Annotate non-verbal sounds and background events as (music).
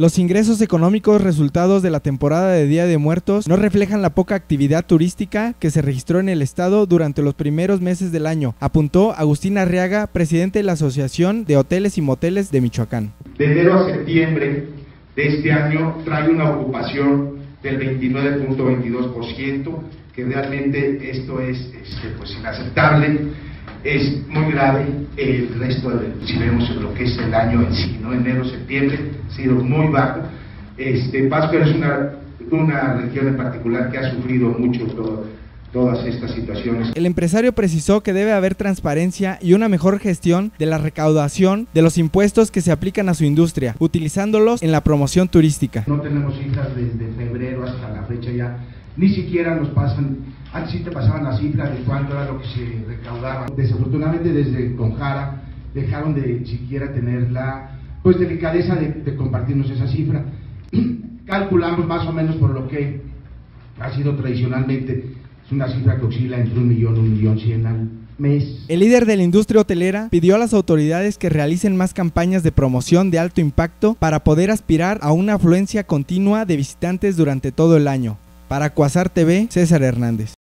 Los ingresos económicos resultados de la temporada de Día de Muertos no reflejan la poca actividad turística que se registró en el estado durante los primeros meses del año, apuntó Agustín Arriaga, presidente de la Asociación de Hoteles y Moteles de Michoacán. De enero a septiembre de este año trae una ocupación del 29.22%, que realmente esto es este, pues inaceptable, es muy grave. El resto, de, si vemos lo que es el año en sí, ¿no? enero, septiembre, ha sido muy bajo. Este, Pascua es una, una región en particular que ha sufrido mucho todo, todas estas situaciones. El empresario precisó que debe haber transparencia y una mejor gestión de la recaudación de los impuestos que se aplican a su industria, utilizándolos en la promoción turística. No tenemos cifras desde febrero hasta la fecha ya, ni siquiera nos pasan, antes sí te pasaban las cifras de cuánto era lo que se recaudaba. Desafortunadamente desde Conjara dejaron de siquiera tener la pues delicadeza de, de compartirnos esa cifra. (clears throat) Calculamos más o menos por lo que ha sido tradicionalmente es una cifra que oscila entre un millón un millón cien al mes. El líder de la industria hotelera pidió a las autoridades que realicen más campañas de promoción de alto impacto para poder aspirar a una afluencia continua de visitantes durante todo el año. Para Cuasar TV, César Hernández.